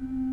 you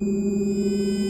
了。